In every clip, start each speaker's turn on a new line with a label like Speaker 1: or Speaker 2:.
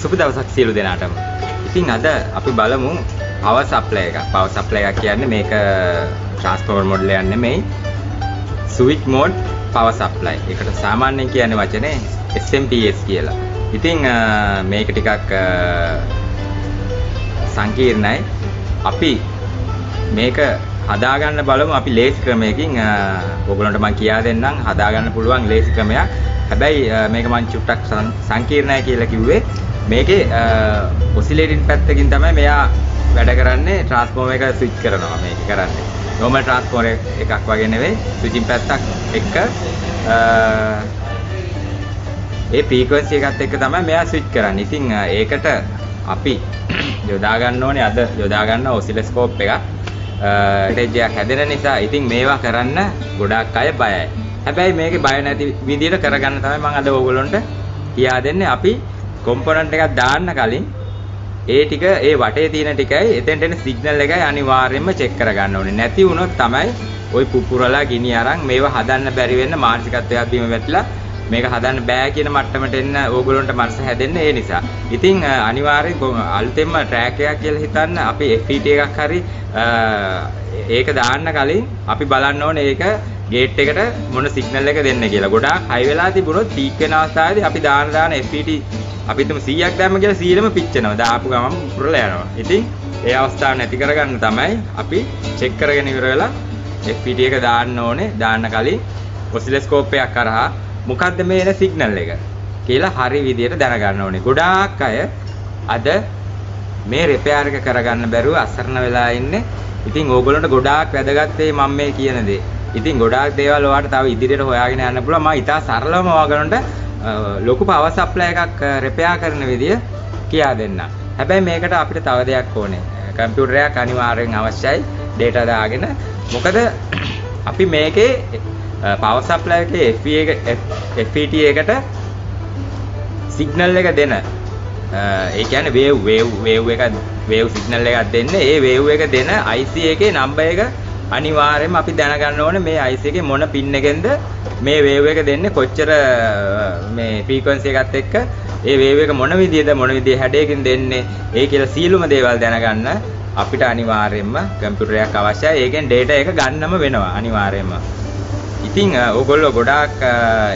Speaker 1: සුබ දවසක් සියලු දෙනාටම. ඉතින් අද අපි බලමු පවර් සප්ලයි එක. පවර් සප්ලයි එක කියන්නේ මේක ට්‍රාන්ස්ෆෝමර් මොඩල් එකක් නෙමෙයි. Switch mode power supply. ඒකට සාමාන්‍යයෙන් කියන්නේ වචනේ SMPS කියලා. ඉතින් මේක ටිකක් සංකීර්ණයි. අපි මේක හදාගන්න බලමු අපි ලේසි ක්‍රමයකින් ඔයගොල්ලන්ට මම කියා දෙන්නම් හදාගන්න පුළුවන් ලේසි ක්‍රමයක්. හැබැයි මේක මම චුට්ටක් සංකීර්ණයි කියලා කිව්වේ මේකේ ඔසිලේටින් පැත්තකින් තමයි මෙයා වැඩ කරන්නේ ට්‍රාන්ස්ෆෝමර් එක ස්විච් කරනවා මේක කරන්නේ. normal transformer එකක් වගේ නෙවෙයි ස්විචින් පැත්තක් එක්ක ඒ ෆ්‍රීකවන්සි එකත් එක්ක තමයි මෙයා ස්විච් කරන්නේ. ඉතින් ඒකට අපි යොදා ගන්න ඕනේ අද යොදා ගන්න ඔසිලස්කෝප් එකක්. ටෙජ්ජයක් හැදෙන නිසා ඉතින් මේවා කරන්න ගොඩාක් අය බයයි. හැබැයි මේකේ බය නැති විදිහට කරගන්න තමයි මම අද ඕගොල්ලන්ට කියා දෙන්නේ. අපි කොම්පොනන්ට් එකක් දාන්න කලින් ඒ ටික ඒ වටේ තියෙන ටිකයි එතෙන්ට එන සිග්නල් එකයි අනිවාර්යයෙන්ම චෙක් කරගන්න ඕනේ. නැති වුණොත් තමයි ওই පුපුරලා ගිනි අරන් මේව හදන්න බැරි වෙන්න මානසිකත්වයක් බීම වැටලා මේක හදන්න බෑ කියන මට්ටමට එන්න ඕගොල්ලන්ට මනස හැදෙන්න ඒ නිසා. ඉතින් අනිවාර්යෙන් අලුතෙන්ම ට්‍රැක් එකක් කියලා හිතන්න අපි FPT එකක් හරි ඒක දාන්න කලින් අපි බලන්න ඕනේ ඒක ගේට් එකට මොන සිග්නල් එක දෙන්න කියලා. ගොඩාක් හයි වෙලා තිබුණොත් පීක් වෙන අවස්ථාවේදී අපි දාන දාන FPT අපි හිතමු 100ක් දැම්ම කියලා 100ෙම පිච්චෙනවා. දාපු ගමන් පුරලා යනවා. ඉතින් ඒ අවස්ථාව නැති කරගන්න තමයි අපි චෙක් කරගෙන ඉවර වෙලා FPT එක දාන්න ඕනේ. දාන්න කලින් ඔසිලොස්කෝප් එකක් කරහා මොකද්ද මේ එන සිග්නල් එක කියලා හරි විදියට දැනගන්න ඕනේ. ගොඩාක් අය අද මේ රිපෙයාර් එක කරගන්න බැරුව අසරණ වෙලා ඉන්නේ. ඉතින් ඕගොල්ලන්ට ගොඩාක් වැදගත් මම මේ කියන දේ. ඉතින් ගොඩාක් දේවල් ඔයාලට තව ඉදිරියට හොයාගෙන යන්න පුළුවන්. මම ඉතා සරලවම ඔයාලන්ට ලොකු පවර් සප්ලයි එකක් රිපෙයාර් කරන විදිය කියා දෙන්න. හැබැයි මේකට අපිට තව දෙයක් ඕනේ. කම්පියුටරයක් අනිවාර්යෙන් අවශ්‍යයි. data දාගෙන. මොකද අපි මේකේ පවර් සප්ලයි එකේ FE එක FET එකට සිග්නල් එක දෙන ඒ කියන්නේ වේව් වේව් වේව් එක වේව් සිග්නල් එකක් දෙන්නේ ඒ වේව් එක දෙන IC එකේ නම්බර් එක අනිවාර්යයෙන්ම අපි දැනගන්න ඕනේ මේ IC එකේ මොන පින් එකෙන්ද මේ වේව් එක දෙන්නේ කොච්චර මේ ෆ්‍රීකවන්සි එකත් එක්ක ඒ වේව් එක මොන විදියද මොන විදිය හැඩයකින් දෙන්නේ ඒ කියලා සියලුම දේවල් දැනගන්න අපිට අනිවාර්යයෙන්ම කම්පියුටරයක් අවශ්‍යයි. ඒකෙන් data එක ගන්නම වෙනවා අනිවාර්යයෙන්ම. ඉතින් ඕගොල්ලෝ ගොඩාක්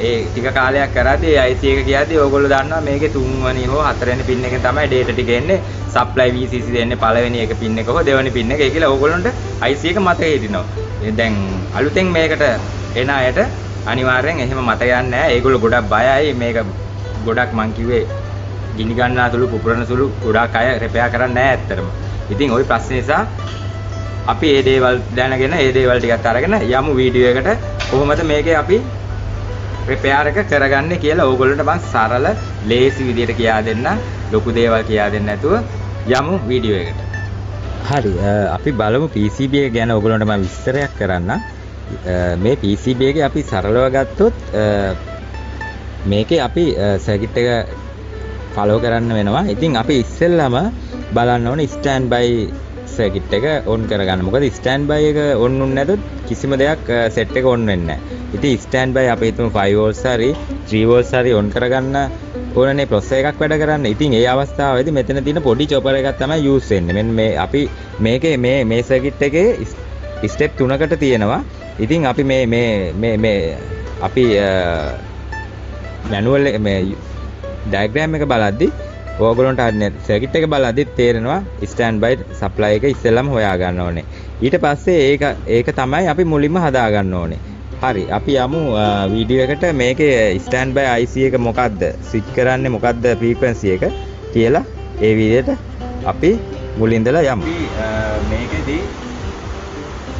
Speaker 1: ඒ ටික කාලයක් කරාදී IC එක කියද්දී ඕගොල්ලෝ දන්නවා මේකේ තුන්වෙනි හෝ හතරවෙනි පින් එකෙන් තමයි data ටික එන්නේ supply VCC දෙන්නේ පළවෙනි එක පින් එක හෝ දෙවෙනි පින් එක. ඒ කියලා ඕගොල්ලන්ට IC එක මතකෙ හිටිනවා. දැන් අලුතෙන් මේකට එන අයට අනිවාර්යෙන් එහෙම මතක යන්නේ නැහැ. ඒගොල්ලෝ ගොඩක් බයයි මේක ගොඩක් මං කිව්වේ ගිනි ගන්නා සුළු පුපුරන සුළු ගොඩක් අය රිපෙයාර් කරන්නේ නැහැ ඇත්තටම. ඉතින් ওই ප්‍රශ්නේ නිසා අපි මේ දේවල් දැනගෙන මේ දේවල් ටිකත් අරගෙන යමු වීඩියෝ එකට කොහොමද මේකේ අපි රිපෙයාර් එක කරගන්නේ කියලා ඕගොල්ලන්ට මම සරල ලේසි විදියට කියා දෙන්න ලොකු දේවල් කියා දෙන්න නැතුව යමු වීඩියෝ එකට. හරි අපි බලමු PCB එක ගැන ඕගොල්ලන්ට මම විස්තරයක් කරන්න. මේ PCB එකේ අපි සරලව ගත්තොත් මේකේ අපි සර්කිට් එක ෆලෝ කරන්න වෙනවා. ඉතින් අපි ඉස්සෙල්ලම බලන්න ඕනේ ස්ටෑන්ඩ් බයි සර්කිට් එක ඔන් කරගන්න. මොකද ස්ටෑන්ඩ් බයි එක ඔන් වුනේ නැතොත් කිසිම දෙයක් සෙට් එක ඔන් වෙන්නේ නැහැ. ඉතින් ස්ටෑන්ඩ් බයි අපි හිතමු 5 volts හරි 3 volts හරි ඔන් කරගන්න ඕනනේ ප්‍රොසෙසර් එකක් වැඩ කරන්න. ඉතින් ඒ අවස්ථාවේදී මෙතන තියෙන පොඩි චොපර් එකක් තමයි යූස් වෙන්නේ. මෙන්න මේ අපි මේකේ මේ මේ සර්කිට් එකේ ස්ටෙප් තුනකට තියෙනවා. ඉතින් අපි මේ මේ මේ මේ අපි මැනුවල් මේ ඩයග්‍රෑම් එක බලද්දි ඕගොල්ලන්ට අන්නේ සර්කිට් එක බලද්දිත් තේරෙනවා ස්ටෑන්ඩ් බයි සප්ලයි එක ඉස්සෙල්ලම හොයා ගන්න ඕනේ. ඊට පස්සේ ඒක ඒක තමයි අපි මුලින්ම හදා ගන්න ඕනේ. හරි අපි යමු වීඩියෝ එකට මේකේ ස්ටෑන්ඩ් බයි IC එක මොකද්ද ස්විච් කරන්නේ මොකද්ද ෆ්‍රීකවන්සි එක කියලා ඒ විදිහට අපි මුලින්දලා යමු. මේකෙදී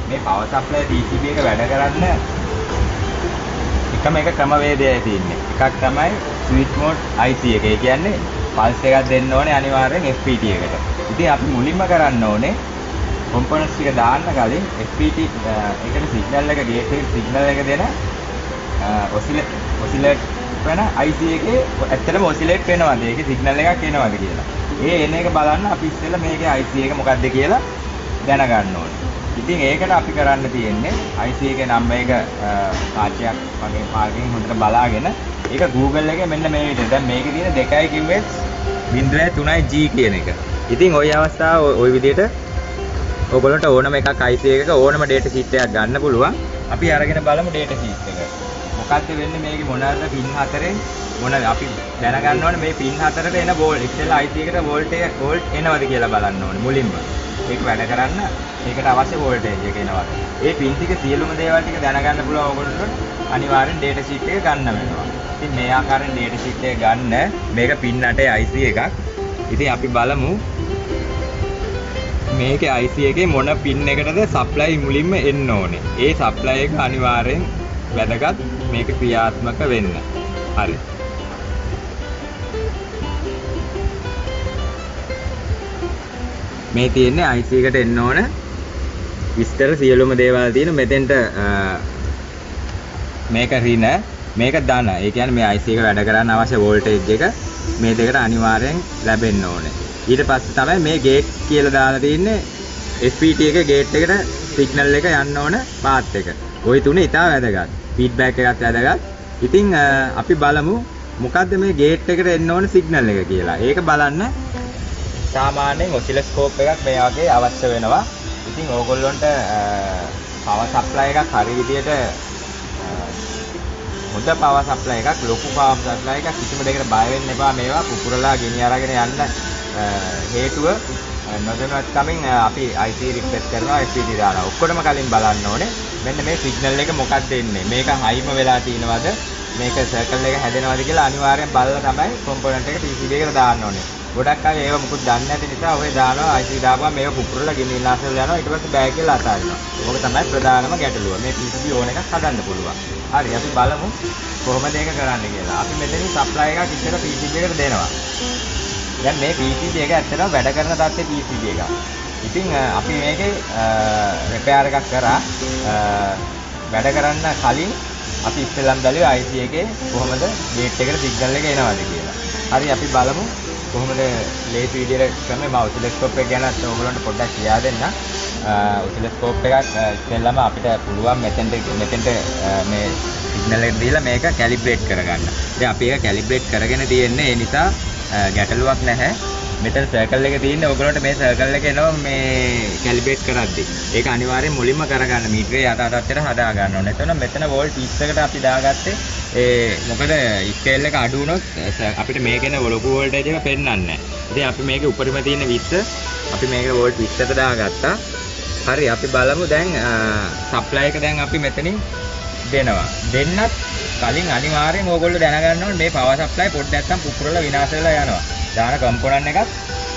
Speaker 1: මේ පවර් සප්ලයි DCB එක වැඩ කරන්න එකම එක ක්‍රමවේදයයි තියෙන්නේ. එකක් තමයි ස්විච් මෝඩ් IC එක. ඒ කියන්නේ පල්ස් එකක් දෙන්න ඕනේ අනිවාර්යෙන් FPT එකට. ඉතින් අපි මුලින්ම කරන්න ඕනේ කොම්පොනන්ට්ස් ටික දාන්න කලින් FPT එකට සිග්නල් එක ගේට් එකට සිග්නල් එක දෙන ඔසිලේට් ඔසිලේට් වෙන IC එකේ ඇත්තටම ඔසිලේට් වෙනවද? ඒකේ සිග්නල් එකක් එනවද කියලා. ඒ එන එක බලන්න අපි ඉස්සෙල්ලා මේකේ IC එක මොකක්ද කියලා දැනගන්න ඕනේ. ඉතින් ඒකට අපි කරන්න තියෙන්නේ IC එකේ නම් එක පාච්චයක් වගේ පාර්කින් හොඳට බලාගෙන ඒක Google එකේ මෙන්න මේ විදිහට. දැන් මේකේ තියෙන දෙකයි කිව්වෙත් 0.3G කියන එක. ඉතින් ওই අවස්ථාව ওই විදිහට ඔයගොල්ලන්ට ඕනම එකක් IC එකක ඕනම data sheet එකක් ගන්න පුළුවන්. අපි අරගෙන බලමු data sheet එක. මොකද්ද වෙන්නේ මේකේ මොනවාද පින් හතරේ මොන අපි දැනගන්න ඕනේ මේ පින් හතරට එන වෝල්ට් ඉස්සෙල්ලා IC එකට වෝල්ටේජ් වෝල්ට් එනවද කියලා බලන්න ඕනේ මුලින්ම. ඒක වැඩ කරන්න ඒකට අවශ්‍ය වෝල්ටේජ් එක එනවා. ඒ පින් ටික සියලුම දේවල් ටික දැනගන්න පුළුවන් ඕගොල්ලන්ට අනිවාර්යෙන් data sheet එක ගන්න වෙනවා. ඉතින් මේ ආකාරයෙන් data sheet එක ගන්න මේක පින් 8 IC එකක්. ඉතින් අපි බලමු මේකේ IC එකේ මොන පින් එකටද සප්ලයි මුලින්ම එන්න ඕනේ. ඒ සප්ලයි එක අනිවාර්යෙන් වැදගත් මේක ක්‍රියාත්මක වෙන්න. හරි. මේ තියෙන්නේ IC එකට එන්න ඕන විස්තර සියලුම දේවල් තියෙන මෙතෙන්ට මේක ඍණ මේක ධන. ඒ කියන්නේ මේ IC එක වැඩ කරන්න අවශ්‍ය වෝල්ටේජ් එක මේ දෙකට අනිවාර්යෙන් ලැබෙන්න ඕනේ. ඊට පස්සේ තමයි මේ ගේට් කියලා දාලා තින්නේ SPT එක ගේට් එකට සිග්නල් එක යන්න ඕන පාත් එක. ওই තුනේ ඉතා වැදගත්. ෆීඩ්බැක් එකත් වැදගත්. ඉතින් අපි බලමු මොකද්ද මේ ගේට් එකට එන්න ඕන සිග්නල් එක කියලා. ඒක බලන්න සාමාන්‍යයෙන් ඔසිලොස්කෝප් එකක් මේ වගේ අවශ්‍ය වෙනවා. ඉතින් ඕගොල්ලොන්ට පවර් සප්ලයි එකක් හරි විදියට හොඳ පවර් සප්ලයි එකක් ලොකු පවර් සප්ලයි එකක් කිසිම දෙයකට බය වෙන්න එපා මේවා පුපුරලා ගෙනි අරගෙන යන්න හේතුව නොදැනුවත්කමින් අපි IC රික්වෙස්ට් කරනවා SPT දානවා. ඔක්කොටම කලින් බලන්න ඕනේ. මෙන්න මේ සිග්නල් එක මොකක්ද එන්නේ? මේක හයිම වෙලා තියෙනවද? මේක සර්කල් එක හැදෙනවද කියලා අනිවාර්යෙන් බලලා තමයි කොම්පොනන්ට් එක PCB එකට දාන්න ඕනේ. ගොඩක් අය ඒව මොකුත් දන්නේ නැති නිසා ඔය දානවා IC දාපුවා මේක පුපුරලා ගෙනින්න ආසල් යනවා ඊට පස්සේ බෑ කියලා අතාරිනවා. ඕක තමයි ප්‍රධානම ගැටලුව. මේ PCB ඕන එකක් හදන්න පුළුවන්. හරි අපි බලමු කොහොමද ඒක කරන්න කියලා. අපි මෙතනින් සප්ලයි එකක් ඉස්සර PCB එකට දෙනවා. දැන් මේ PCB එක ඇත්තටම වැඩ කරන තත්ත්වයේ PCB එකක්. ඉතින් අපි මේකේ රිපෙයාර් එකක් කරා වැඩ කරන්න කලින් අපි ඉස්සෙල්ලම බැලුවේ IC එකේ කොහොමද ගේට් එකට සිග්නල් එක එනවද කියලා. හරි අපි බලමු කොහොමද ලේසි විදියට ක්‍රමේ මම ඔසිලොස්කෝප් එක ගැන ඔයගොල්ලන්ට පොඩ්ඩක් කියා දෙන්න. ඔසිලොස්කෝප් එකක් ඉස්සෙල්ලම අපිට පුළුවන් මෙතෙන්ට මෙතෙන්ට මේ සිග්නල් එක දීලා මේක කැලිබ්‍රේට් කරගන්න. දැන් අපි ඒක කැලිබ්‍රේට් කරගෙන තියෙන්නේ ඒ නිසා ගැටලුවක් නැහැ. මෙතන සර්කල් එක තියෙන්නේ ඔයගොල්ලන්ට මේ සර්කල් එක එනවා මේ කැලිබ්‍රේට් කරද්දි. ඒක අනිවාර්යෙන් මුලින්ම කරගන්න මීටරේ යථා තත්ත්වයට හදා ගන්න ඕනේ. එතන මෙතන වෝල්ට් 30කට අපි දාගත්තේ ඒ මොකද ස්කේල් එක අඩු වුණොත් අපිට මේකේන ලොකු වෝල්ටේජ් එක පෙන්වන්නේ නැහැ. ඉතින් අපි මේකේ උඩරිම තියෙන 20 අපි මේක වෝල්ට් 20කට දාගත්තා. හරි අපි බලමු දැන් සප්ලයි එක දැන් අපි මෙතනින් දෙනවා. දෙන්නත් කලින් අනිවාර්යෙන් ඕගොල්ලෝ දැනගන්න ඕනේ මේ පවර් සප්ලයි පොඩ්ඩක් නැත්තම් පුපුරලා විනාශ වෙලා යනවා. දාන කම්පොනන්ට් එකත්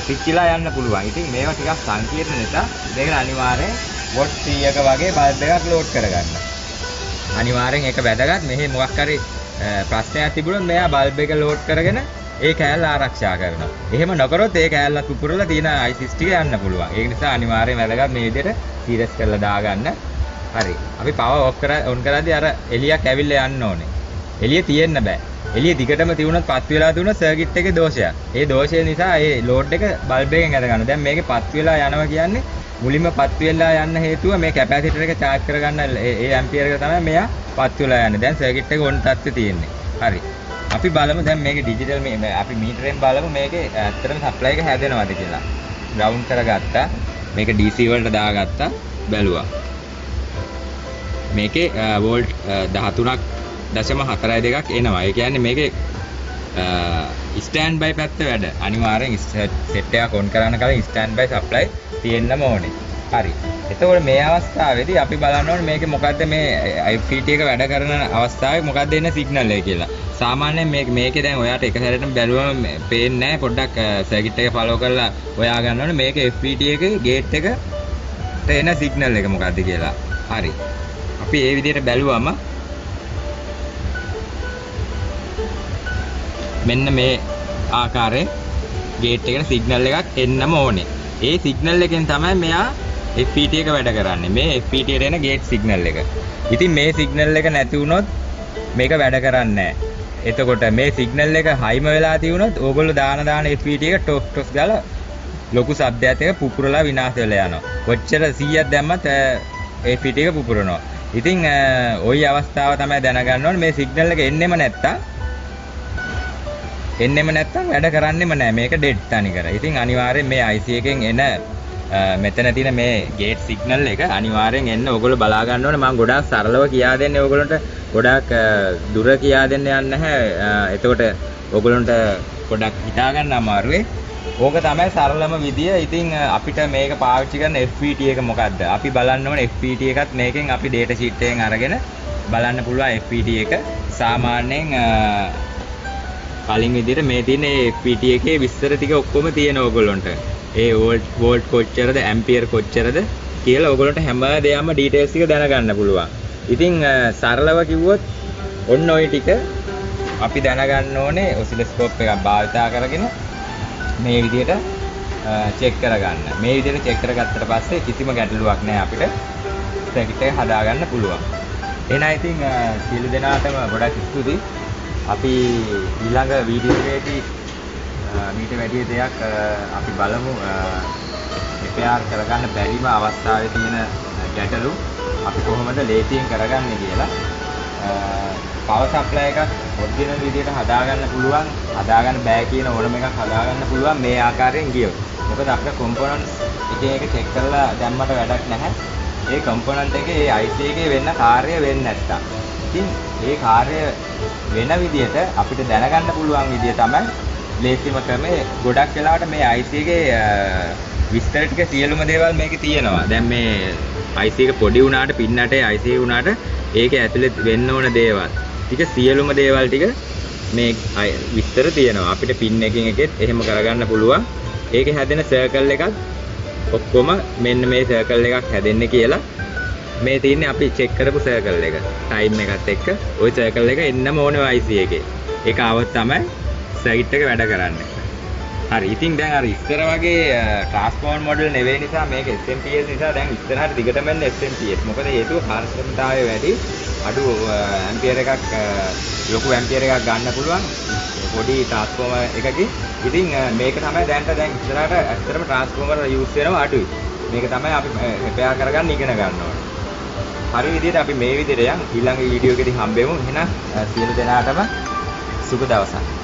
Speaker 1: පිච්චිලා යන්න පුළුවන්. ඉතින් මේවා ටිකක් සංකීර්ණ නිසා දෙකට අනිවාර්යෙන් වොට් 100ක වගේ බල්බ් එකක් ලෝඩ් කරගන්න. අනිවාර්යෙන් ඒක වැදගත්. මෙහි මොකක් හරි ප්‍රශ්නයක් තිබුණොත් මෙයා බල්බ් එක ලෝඩ් කරගෙන ඒ කෑල්ල ආරක්ෂා කරනවා. එහෙම නොකරොත් ඒ කෑල්ලත් පුපුරලා තියෙන අයිසිස් ටික යන්න පුළුවන්. ඒක නිසා අනිවාර්යෙන් වැදගත් මේ විදිහට සීරියස් කරලා දාගන්න. හරි. අපි පවර් ඔෆ් කර ඔන් කරද්දී අර එළියක් ඇවිල්ලා යන්න ඕනේ. එළිය තියෙන්න බෑ. එළිය දිගටම තියුණොත් පත් වෙලා තියුණොත් සර්කිට් එකේ දෝෂයක්. ඒ දෝෂය නිසා ඒ ලෝඩ් එක බල්බ් එකෙන් අර ගන්න. දැන් මේකේ පත් වෙලා යනවා කියන්නේ මුලින්ම පත් වෙලා යන්න හේතුව මේ කැපැසිටර් එක charge කරගන්න ඒ ඇම්පියර් එක තමයි මෙයා පත් වෙලා යන්නේ. දැන් සර්කිට් එක ඔන් තත්ත්වයේ තියෙන්නේ. හරි. අපි බලමු දැන් මේකේ ඩිජිටල් මේ අපි මීටරෙන් බලමු මේකේ ඇත්තටම සප්ලයි එක හැදෙනවද කියලා. ග්‍රවුන්ඩ් කරගත්තා. මේක DC වලට දාගත්තා. බැලුවා. මේකේ වෝල්ට් 13ක් දශම 4.2ක් එනවා. ඒ කියන්නේ මේකේ ස්ටෑන්ඩ් බයි පැත්ත වැඩ. අනිවාර්යෙන් සෙට් එකක් ඔන් කරන්න කලින් ස්ටෑන්ඩ් බයි සප්ලයි තියෙන්නම ඕනේ. හරි. එතකොට මේ අවස්ථාවේදී අපි බලන්න ඕනේ මේකේ මොකද්ද මේ IFTT එක වැඩ කරන අවස්ථාවේ මොකද්ද එන සිග්නල් එක කියලා. සාමාන්‍යයෙන් මේක මේකේ දැන් ඔයාට එක සැරේටම බැලුවම පේන්නේ නැහැ. පොඩ්ඩක් සර්කිට් එක ෆලෝ කරලා ඔයා ගන්න ඕනේ මේකේ FPT එකේ ගේට් එකට එන සිග්නල් එක මොකද්ද කියලා. හරි. අපි ඒ විදිහට බැලුවම මෙන්න මේ ආකාරයෙන් ගේට් එකට සිග්නල් එකක් එන්නම ඕනේ. ඒ සිග්නල් එකෙන් තමයි මෙයා FPT එක වැඩ කරන්නේ. මේ FPT එකට එන ගේට් සිග්නල් එක. ඉතින් මේ සිග්නල් එක නැති වුණොත් මේක වැඩ කරන්නේ එතකොට මේ සිග්නල් එක හයිම වෙලා තියුණොත් ඕගොල්ලෝ දාන දාන FPT එක ටොස් ටොස් ගාලා ලොකු ශබ්දයක් එක පුපුරලා විනාශ වෙලා යනවා. කොච්චර 100ක් දැම්මත් FPT එක පුපුරනවා. ඉතින් ওই අවස්ථාව තමයි දැනගන්න ඕනේ මේ සිග්නල් එක එන්නෙම නැත්තම් එන්නෙම නැත්තම් වැඩ කරන්නෙම නැහැ. මේක ඩෙඩ් තනි කර. ඉතින් අනිවාර්යෙන් මේ IC එකෙන් එන මෙතන තියෙන මේ ගේට් සිග්නල් එක අනිවාර්යෙන් එන්න ඕගොල්ලෝ බලා ගන්න ඕනේ. මම ගොඩාක් සරලව කියා දෙන්නේ ඕගොල්ලන්ට. ගොඩාක් දුර කියා දෙන්න යන්නේ නැහැ. එතකොට ඕගොල්ලන්ට ගොඩක් හිතා ගන්න අමාරුයි. ඕක තමයි සරලම විදිය. ඉතින් අපිට මේක පාවිච්චි කරන FPT එක මොකද්ද? අපි බලන්න ඕනේ FPT එකත් මේකෙන් අපි data sheet එකෙන් අරගෙන බලන්න පුළුවන් FPT එක. සාමාන්‍යයෙන් කලින් විදිහට මේ තියෙන FPT එකේ විස්තර ටික ඔක්කොම තියෙන ඕගොල්ලොන්ට. ඒ වෝල්ට් වෝල්ට් කොච්චරද, ඇම්පියර් කොච්චරද කියලා ඕගොල්ලන්ට හැම දෙයක්ම ඩීටේල්ස් ටික දැනගන්න පුළුවන්. ඉතින් සරලව කිව්වොත් ඔන්න ඔය ටික අපි දැනගන්න ඕනේ ඔසිලොස්කෝප් එකක් භාවිතා කරගෙන මේ විදිහට චෙක් කරගන්න. මේ විදිහට චෙක් කරගත්තට පස්සේ කිසිම ගැටලුවක් නැහැ අපිට සර්කිට් එක හදාගන්න පුළුවන්. එහෙනම් ඉතින් සියලු දෙනාටම ගොඩක් ස්තුතියි. අපි ඊළඟ වීඩියෝ එකේදී මීට වැඩි දෙයක් අපි බලමු රිපෙයාර් කරගන්න බැරිම අවස්ථාවේ තියෙන ගැටලු අපි කොහොමද ලේසියෙන් කරගන්නේ කියලා පවර් සප්ලයි එකක් ඔරිජිනල් විදිහට හදාගන්න පුළුවන් හදාගන්න බෑ කියන ඕනම එකක් හදාගන්න පුළුවන් මේ ආකාරයෙන් ගියොත්. මොකද අපිට කොම්පොනන්ට්ස් එකින් එක චෙක් කරලා දැම්මට වැඩක් නැහැ. ඒ කොම්පොනන්ට් එකේ ඒ IC එකේ වෙන්න කාර්ය වෙන්නේ නැත්තම්. ඉතින් ඒ කාර්ය වෙන විදිහට අපිට දැනගන්න පුළුවන් විදිය තමයි ලේසිම ක්‍රමේ ගොඩක් වෙලාවට මේ IC එකේ විස්තර ටික සියලුම දේවල් මේකේ තියෙනවා. දැන් මේ IC එක පොඩි වුණාට පින්නටේ IC වුණාට ඒක ඇතුළේ වෙන්න ඕන දේවල්. ටික සියලුම දේවල් ටික මේ විස්තර තියෙනවා. අපිට පින් එකකින් එකෙත් එහෙම කරගන්න පුළුවන්. ඒකේ හැදෙන සර්කල් එකත් ඔක්කොම මෙන්න මේ සර්කල් එකක් හැදෙන්නේ කියලා. මේ තියන්නේ අපි චෙක් කරපු සර්කල් එක. ටයිම් එකත් එක්ක. ওই සර්කල් එක එන්නම ඕනේ YC එකේ. ඒක આવොත් තමයි සර්කිට් එක වැඩ කරන්නේ. හරි ඉතින් දැන් අර ඉස්සර වගේ ට්‍රාන්ස්ෆෝර්මර් මොඩල් නෙවෙයි නිසා මේක SMPS නිසා දැන් ඉස්සරහට දිගටම එන්නේ SMPS. මොකද හේතුව කාර්යක්ෂමතාවය වැඩි අඩු ඇම්පියර් එකක් ලොකු ඇම්පියර් එකක් ගන්න පුළුවන් පොඩි ට්‍රාන්ස්ෆෝමර් එකකින්. ඉතින් මේක තමයි දැන්ට දැන් ඉස්සරහට ඇත්තටම ට්‍රාන්ස්ෆෝමර් යූස් වෙනවා අඩුයි. මේක තමයි අපි රිපෙයාර් කරගන්න ඉගෙන ගන්න ඕනේ. හරි විදිහට අපි මේ විදිහට යන් ඊළඟ වීඩියෝ එකේදී හම්බෙමු. එහෙනම් සියලු දෙනාටම සුබ දවසක්.